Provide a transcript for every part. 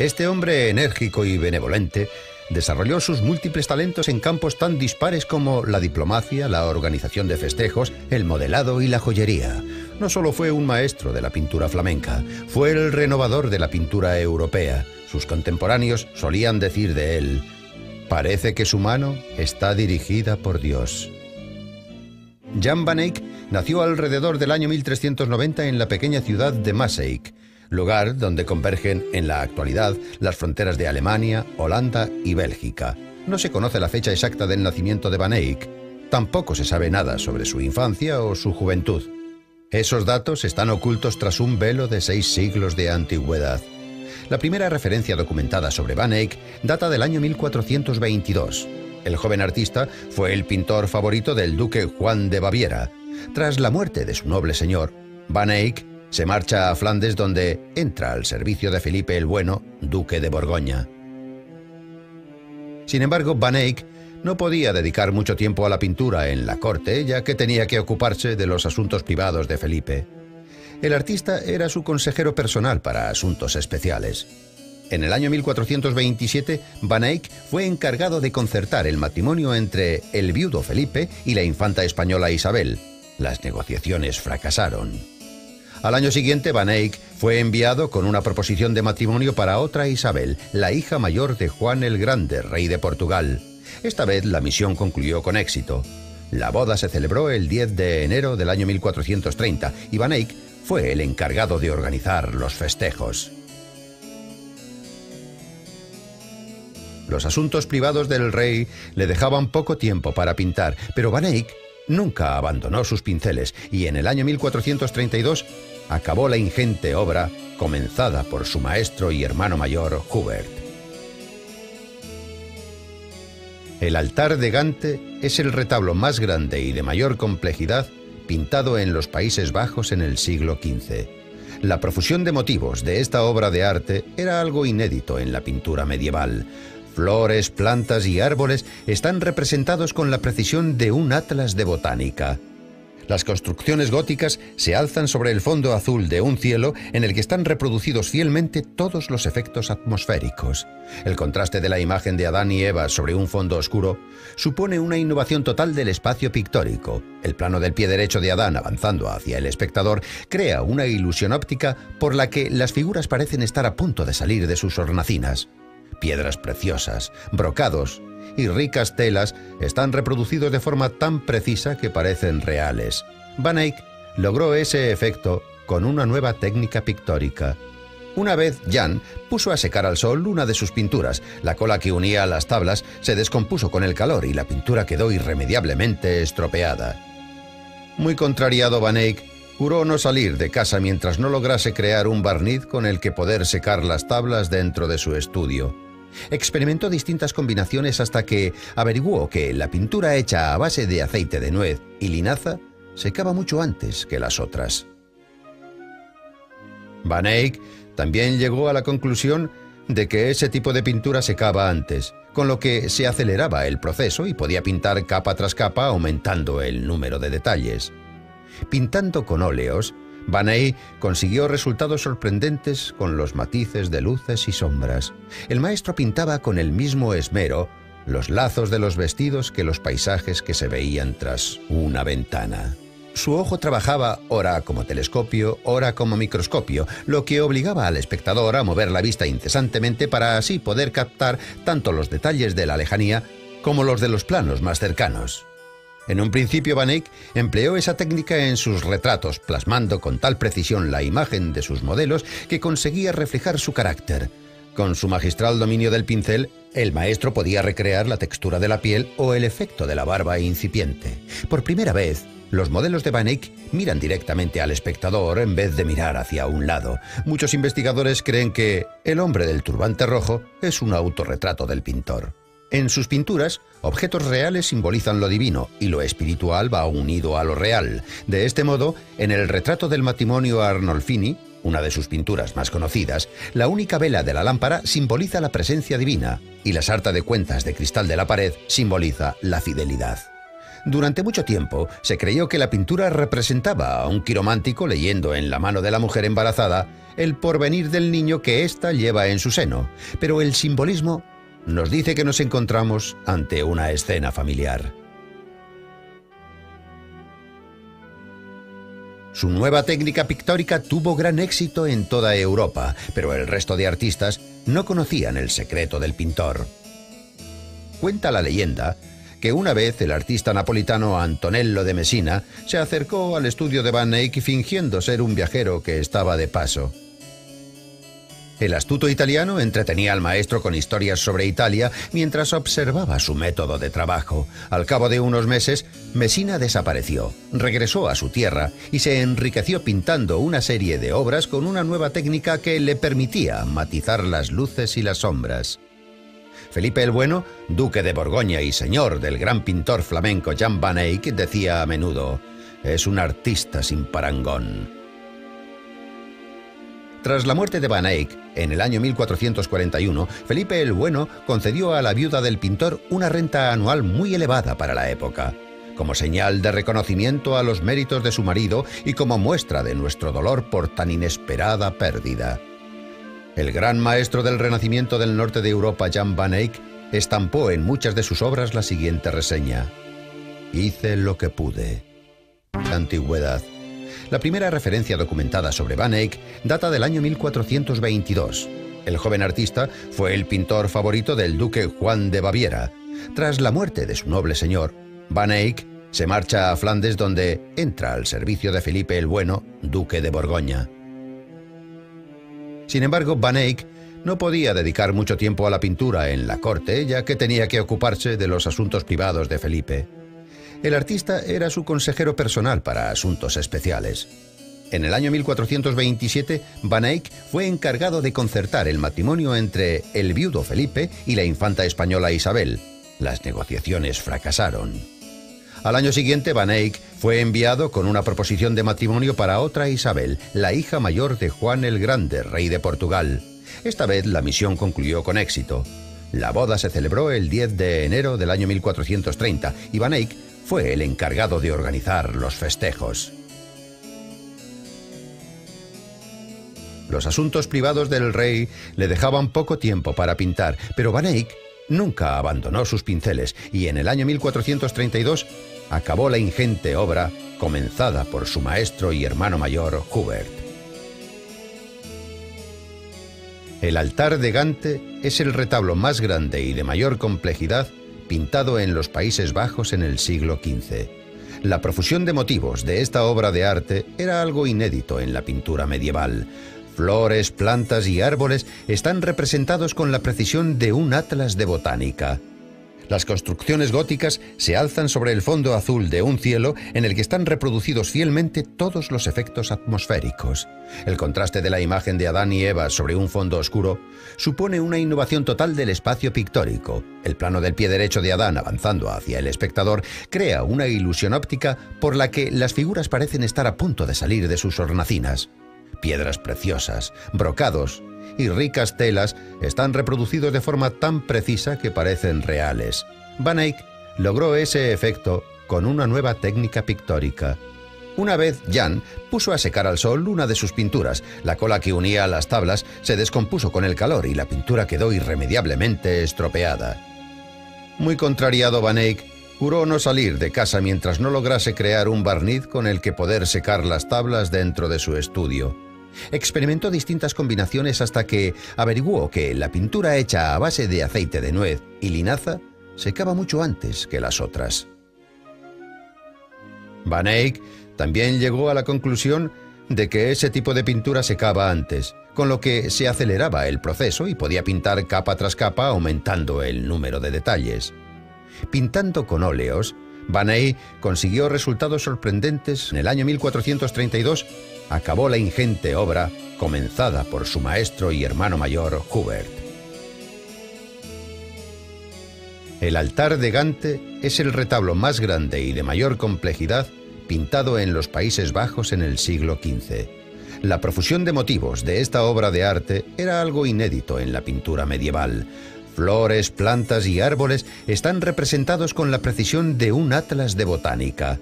Este hombre enérgico y benevolente desarrolló sus múltiples talentos en campos tan dispares como la diplomacia, la organización de festejos, el modelado y la joyería. No solo fue un maestro de la pintura flamenca, fue el renovador de la pintura europea. Sus contemporáneos solían decir de él, parece que su mano está dirigida por Dios. Jan van Eyck nació alrededor del año 1390 en la pequeña ciudad de Maaseik, lugar donde convergen en la actualidad las fronteras de Alemania, Holanda y Bélgica. No se conoce la fecha exacta del nacimiento de Van Eyck, tampoco se sabe nada sobre su infancia o su juventud. Esos datos están ocultos tras un velo de seis siglos de antigüedad. La primera referencia documentada sobre Van Eyck data del año 1422. El joven artista fue el pintor favorito del duque Juan de Baviera. Tras la muerte de su noble señor, Van Eyck se marcha a Flandes donde entra al servicio de Felipe el Bueno, duque de Borgoña. Sin embargo, Van Eyck no podía dedicar mucho tiempo a la pintura en la corte, ya que tenía que ocuparse de los asuntos privados de Felipe. El artista era su consejero personal para asuntos especiales. En el año 1427, Van Eyck fue encargado de concertar el matrimonio entre el viudo Felipe y la infanta española Isabel. Las negociaciones fracasaron. Al año siguiente, Van Eyck fue enviado con una proposición de matrimonio para otra Isabel, la hija mayor de Juan el Grande, rey de Portugal. Esta vez la misión concluyó con éxito. La boda se celebró el 10 de enero del año 1430 y Van Eyck fue el encargado de organizar los festejos. Los asuntos privados del rey le dejaban poco tiempo para pintar, pero Van Eyck nunca abandonó sus pinceles y en el año 1432 acabó la ingente obra comenzada por su maestro y hermano mayor Hubert. El altar de Gante es el retablo más grande y de mayor complejidad pintado en los Países Bajos en el siglo XV. La profusión de motivos de esta obra de arte era algo inédito en la pintura medieval. Flores, plantas y árboles están representados con la precisión de un atlas de botánica. Las construcciones góticas se alzan sobre el fondo azul de un cielo en el que están reproducidos fielmente todos los efectos atmosféricos. El contraste de la imagen de Adán y Eva sobre un fondo oscuro supone una innovación total del espacio pictórico. El plano del pie derecho de Adán avanzando hacia el espectador crea una ilusión óptica por la que las figuras parecen estar a punto de salir de sus hornacinas. Piedras preciosas, brocados y ricas telas están reproducidos de forma tan precisa que parecen reales. Van Eyck logró ese efecto con una nueva técnica pictórica. Una vez Jan puso a secar al sol una de sus pinturas. La cola que unía las tablas se descompuso con el calor y la pintura quedó irremediablemente estropeada. Muy contrariado Van Eyck juró no salir de casa mientras no lograse crear un barniz con el que poder secar las tablas dentro de su estudio. Experimentó distintas combinaciones hasta que averiguó que la pintura hecha a base de aceite de nuez y linaza secaba mucho antes que las otras. Van Eyck también llegó a la conclusión de que ese tipo de pintura secaba antes, con lo que se aceleraba el proceso y podía pintar capa tras capa aumentando el número de detalles. Pintando con óleos, Van consiguió resultados sorprendentes con los matices de luces y sombras. El maestro pintaba con el mismo esmero los lazos de los vestidos que los paisajes que se veían tras una ventana. Su ojo trabajaba ora como telescopio, ora como microscopio, lo que obligaba al espectador a mover la vista incesantemente para así poder captar tanto los detalles de la lejanía como los de los planos más cercanos. En un principio Van Eyck empleó esa técnica en sus retratos, plasmando con tal precisión la imagen de sus modelos que conseguía reflejar su carácter. Con su magistral dominio del pincel, el maestro podía recrear la textura de la piel o el efecto de la barba incipiente. Por primera vez, los modelos de Van Eyck miran directamente al espectador en vez de mirar hacia un lado. Muchos investigadores creen que el hombre del turbante rojo es un autorretrato del pintor. En sus pinturas, objetos reales simbolizan lo divino y lo espiritual va unido a lo real. De este modo, en el retrato del matrimonio Arnolfini, una de sus pinturas más conocidas, la única vela de la lámpara simboliza la presencia divina y la sarta de cuentas de cristal de la pared simboliza la fidelidad. Durante mucho tiempo se creyó que la pintura representaba a un quiromántico leyendo en la mano de la mujer embarazada el porvenir del niño que ésta lleva en su seno, pero el simbolismo nos dice que nos encontramos ante una escena familiar. Su nueva técnica pictórica tuvo gran éxito en toda Europa, pero el resto de artistas no conocían el secreto del pintor. Cuenta la leyenda que una vez el artista napolitano Antonello de Messina se acercó al estudio de Van Eyck fingiendo ser un viajero que estaba de paso. El astuto italiano entretenía al maestro con historias sobre Italia mientras observaba su método de trabajo. Al cabo de unos meses, Messina desapareció, regresó a su tierra y se enriqueció pintando una serie de obras con una nueva técnica que le permitía matizar las luces y las sombras. Felipe el Bueno, duque de Borgoña y señor del gran pintor flamenco Jan van Eyck, decía a menudo, es un artista sin parangón. Tras la muerte de Van Eyck, en el año 1441, Felipe el Bueno concedió a la viuda del pintor una renta anual muy elevada para la época. Como señal de reconocimiento a los méritos de su marido y como muestra de nuestro dolor por tan inesperada pérdida. El gran maestro del Renacimiento del norte de Europa, Jan van Eyck, estampó en muchas de sus obras la siguiente reseña. Hice lo que pude. Antigüedad. La primera referencia documentada sobre Van Eyck data del año 1422. El joven artista fue el pintor favorito del duque Juan de Baviera. Tras la muerte de su noble señor, Van Eyck se marcha a Flandes donde entra al servicio de Felipe el Bueno, duque de Borgoña. Sin embargo, Van Eyck no podía dedicar mucho tiempo a la pintura en la corte, ya que tenía que ocuparse de los asuntos privados de Felipe. El artista era su consejero personal para asuntos especiales. En el año 1427, Van Eyck fue encargado de concertar el matrimonio entre el viudo Felipe y la infanta española Isabel. Las negociaciones fracasaron. Al año siguiente, Van Eyck fue enviado con una proposición de matrimonio para otra Isabel, la hija mayor de Juan el Grande, rey de Portugal. Esta vez la misión concluyó con éxito. La boda se celebró el 10 de enero del año 1430 y Van Eyck fue el encargado de organizar los festejos. Los asuntos privados del rey le dejaban poco tiempo para pintar, pero Van Eyck nunca abandonó sus pinceles y en el año 1432 acabó la ingente obra comenzada por su maestro y hermano mayor Hubert. El altar de Gante es el retablo más grande y de mayor complejidad pintado en los Países Bajos en el siglo XV. La profusión de motivos de esta obra de arte era algo inédito en la pintura medieval. Flores, plantas y árboles están representados con la precisión de un atlas de botánica. Las construcciones góticas se alzan sobre el fondo azul de un cielo en el que están reproducidos fielmente todos los efectos atmosféricos. El contraste de la imagen de Adán y Eva sobre un fondo oscuro supone una innovación total del espacio pictórico. El plano del pie derecho de Adán avanzando hacia el espectador crea una ilusión óptica por la que las figuras parecen estar a punto de salir de sus hornacinas. Piedras preciosas, brocados, y ricas telas están reproducidos de forma tan precisa que parecen reales. Van Eyck logró ese efecto con una nueva técnica pictórica. Una vez Jan puso a secar al sol una de sus pinturas. La cola que unía a las tablas se descompuso con el calor y la pintura quedó irremediablemente estropeada. Muy contrariado Van Eyck, juró no salir de casa mientras no lograse crear un barniz con el que poder secar las tablas dentro de su estudio. Experimentó distintas combinaciones hasta que averiguó que la pintura hecha a base de aceite de nuez y linaza secaba mucho antes que las otras. Van Eyck también llegó a la conclusión de que ese tipo de pintura secaba antes, con lo que se aceleraba el proceso y podía pintar capa tras capa aumentando el número de detalles. Pintando con óleos, Van Eyck consiguió resultados sorprendentes en el año 1432 acabó la ingente obra comenzada por su maestro y hermano mayor Hubert. El altar de Gante es el retablo más grande y de mayor complejidad pintado en los Países Bajos en el siglo XV. La profusión de motivos de esta obra de arte era algo inédito en la pintura medieval. Flores, plantas y árboles están representados con la precisión de un atlas de botánica.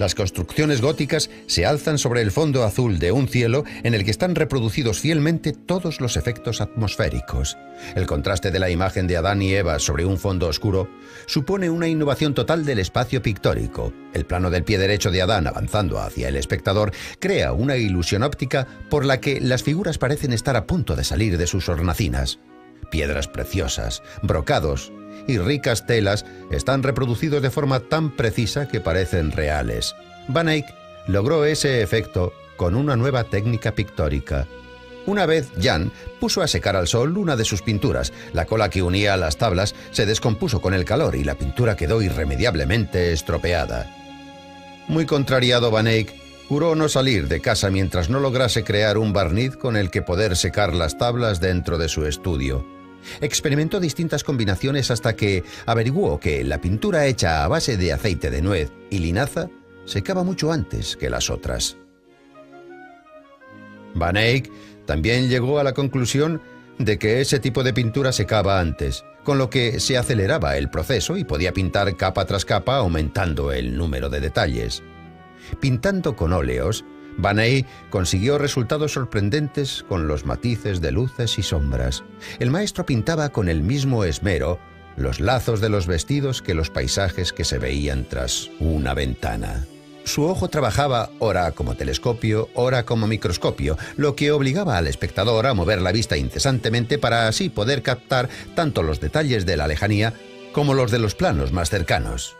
Las construcciones góticas se alzan sobre el fondo azul de un cielo en el que están reproducidos fielmente todos los efectos atmosféricos. El contraste de la imagen de Adán y Eva sobre un fondo oscuro supone una innovación total del espacio pictórico. El plano del pie derecho de Adán avanzando hacia el espectador crea una ilusión óptica por la que las figuras parecen estar a punto de salir de sus hornacinas. Piedras preciosas, brocados, y ricas telas están reproducidos de forma tan precisa que parecen reales. Van Eyck logró ese efecto con una nueva técnica pictórica. Una vez Jan puso a secar al sol una de sus pinturas. La cola que unía las tablas se descompuso con el calor y la pintura quedó irremediablemente estropeada. Muy contrariado Van Eyck juró no salir de casa mientras no lograse crear un barniz con el que poder secar las tablas dentro de su estudio. Experimentó distintas combinaciones hasta que averiguó que la pintura hecha a base de aceite de nuez y linaza secaba mucho antes que las otras. Van Eyck también llegó a la conclusión de que ese tipo de pintura secaba antes, con lo que se aceleraba el proceso y podía pintar capa tras capa aumentando el número de detalles. Pintando con óleos, Van Eyck consiguió resultados sorprendentes con los matices de luces y sombras. El maestro pintaba con el mismo esmero los lazos de los vestidos que los paisajes que se veían tras una ventana. Su ojo trabajaba ora como telescopio, ora como microscopio, lo que obligaba al espectador a mover la vista incesantemente para así poder captar tanto los detalles de la lejanía como los de los planos más cercanos.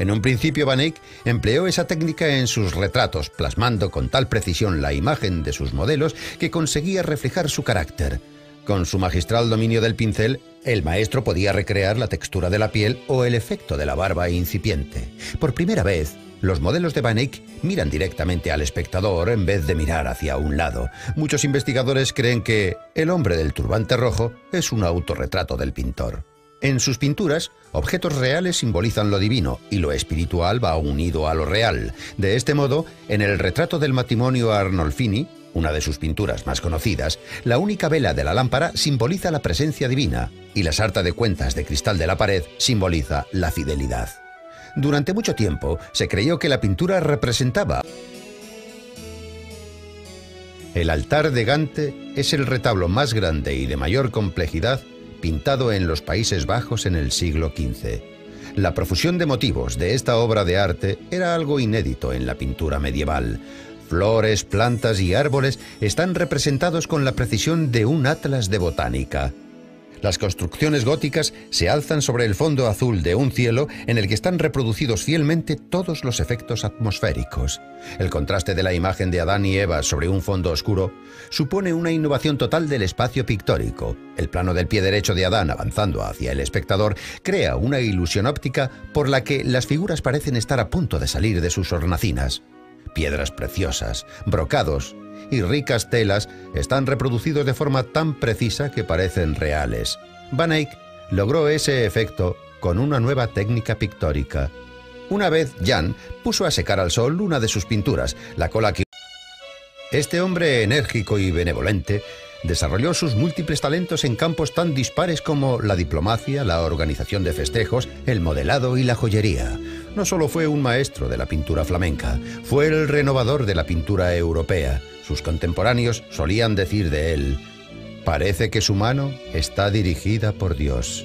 En un principio Van Eyck empleó esa técnica en sus retratos, plasmando con tal precisión la imagen de sus modelos que conseguía reflejar su carácter. Con su magistral dominio del pincel, el maestro podía recrear la textura de la piel o el efecto de la barba incipiente. Por primera vez, los modelos de Van Eyck miran directamente al espectador en vez de mirar hacia un lado. Muchos investigadores creen que el hombre del turbante rojo es un autorretrato del pintor. En sus pinturas, objetos reales simbolizan lo divino y lo espiritual va unido a lo real. De este modo, en el retrato del matrimonio Arnolfini, una de sus pinturas más conocidas, la única vela de la lámpara simboliza la presencia divina y la sarta de cuentas de cristal de la pared simboliza la fidelidad. Durante mucho tiempo se creyó que la pintura representaba el altar de Gante es el retablo más grande y de mayor complejidad pintado en los Países Bajos en el siglo XV. La profusión de motivos de esta obra de arte era algo inédito en la pintura medieval. Flores, plantas y árboles están representados con la precisión de un atlas de botánica. Las construcciones góticas se alzan sobre el fondo azul de un cielo en el que están reproducidos fielmente todos los efectos atmosféricos. El contraste de la imagen de Adán y Eva sobre un fondo oscuro supone una innovación total del espacio pictórico. El plano del pie derecho de Adán avanzando hacia el espectador crea una ilusión óptica por la que las figuras parecen estar a punto de salir de sus hornacinas. Piedras preciosas, brocados, y ricas telas están reproducidos de forma tan precisa que parecen reales. Van Eyck logró ese efecto con una nueva técnica pictórica. Una vez Jan puso a secar al sol una de sus pinturas, la cola que... Este hombre enérgico y benevolente desarrolló sus múltiples talentos en campos tan dispares como la diplomacia, la organización de festejos, el modelado y la joyería. No solo fue un maestro de la pintura flamenca, fue el renovador de la pintura europea. Sus contemporáneos solían decir de él, parece que su mano está dirigida por Dios.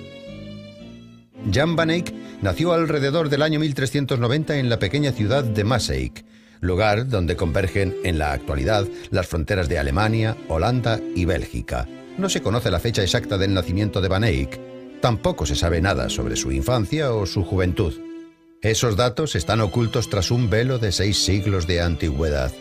Jan van Eyck nació alrededor del año 1390 en la pequeña ciudad de Maaseik, lugar donde convergen en la actualidad las fronteras de Alemania, Holanda y Bélgica. No se conoce la fecha exacta del nacimiento de Van Eyck, tampoco se sabe nada sobre su infancia o su juventud. Esos datos están ocultos tras un velo de seis siglos de antigüedad.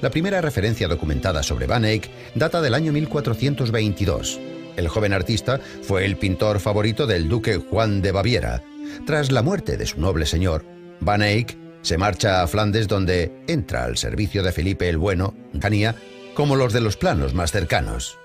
La primera referencia documentada sobre Van Eyck data del año 1422. El joven artista fue el pintor favorito del duque Juan de Baviera. Tras la muerte de su noble señor, Van Eyck se marcha a Flandes donde entra al servicio de Felipe el Bueno, Ganía, como los de los planos más cercanos.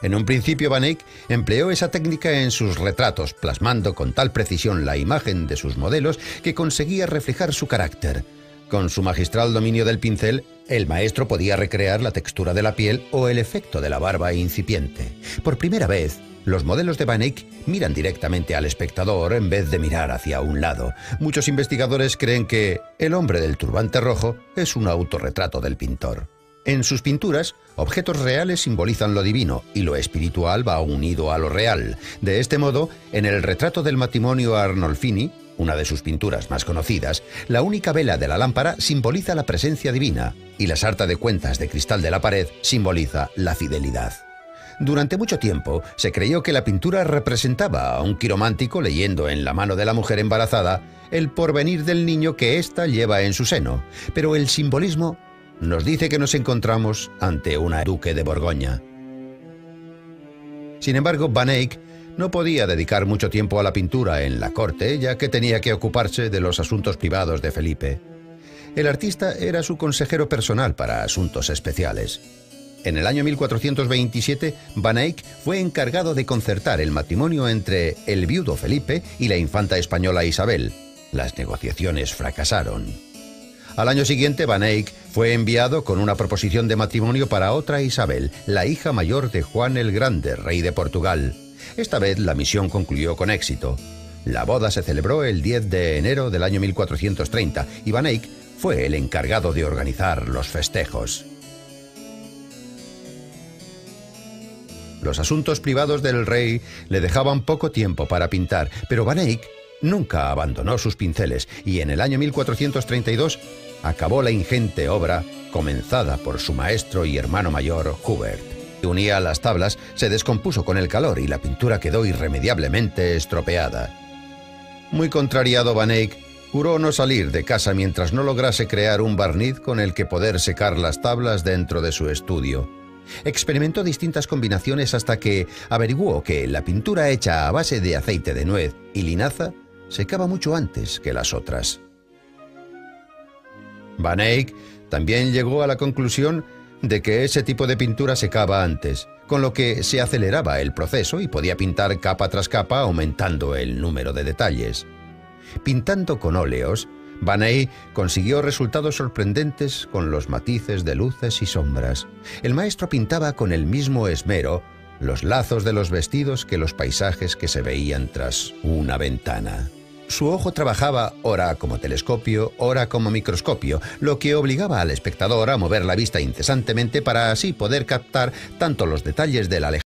En un principio Van Eyck empleó esa técnica en sus retratos, plasmando con tal precisión la imagen de sus modelos que conseguía reflejar su carácter. Con su magistral dominio del pincel, el maestro podía recrear la textura de la piel o el efecto de la barba incipiente. Por primera vez, Los modelos de Van Eyck miran directamente al espectador en vez de mirar hacia un lado. Muchos investigadores creen que el hombre del turbante rojo es un autorretrato del pintor. En sus pinturas, objetos reales simbolizan lo divino y lo espiritual va unido a lo real. De este modo, en el retrato del matrimonio Arnolfini, una de sus pinturas más conocidas, la única vela de la lámpara simboliza la presencia divina y la sarta de cuentas de cristal de la pared simboliza la fidelidad. Durante mucho tiempo se creyó que la pintura representaba a un quiromántico leyendo en la mano de la mujer embarazada el porvenir del niño que ésta lleva en su seno, pero el simbolismo nos dice que nos encontramos ante una duque de Borgoña. Sin embargo, Van Eyck no podía dedicar mucho tiempo a la pintura en la corte, ya que tenía que ocuparse de los asuntos privados de Felipe. El artista era su consejero personal para asuntos especiales. En el año 1427, Van Eyck fue encargado de concertar el matrimonio entre el viudo Felipe y la infanta española Isabel. Las negociaciones fracasaron. Al año siguiente, Van Eyck fue enviado con una proposición de matrimonio para otra Isabel, la hija mayor de Juan el Grande, rey de Portugal. Esta vez la misión concluyó con éxito. La boda se celebró el 10 de enero del año 1430 y Van Eyck fue el encargado de organizar los festejos. Los asuntos privados del rey le dejaban poco tiempo para pintar, pero Van Eyck nunca abandonó sus pinceles y en el año 1432 acabó la ingente obra comenzada por su maestro y hermano mayor Hubert. Unía las tablas, se descompuso con el calor y la pintura quedó irremediablemente estropeada. Muy contrariado Van Eyck, juró no salir de casa mientras no lograse crear un barniz con el que poder secar las tablas dentro de su estudio. Experimentó distintas combinaciones hasta que averiguó que la pintura hecha a base de aceite de nuez y linaza secaba mucho antes que las otras. Van Eyck también llegó a la conclusión de que ese tipo de pintura secaba antes, con lo que se aceleraba el proceso y podía pintar capa tras capa aumentando el número de detalles. Pintando con óleos, Van Eyck consiguió resultados sorprendentes con los matices de luces y sombras. El maestro pintaba con el mismo esmero los lazos de los vestidos que los paisajes que se veían tras una ventana. Su ojo trabajaba ora como telescopio, ora como microscopio, lo que obligaba al espectador a mover la vista incesantemente para así poder captar tanto los detalles de la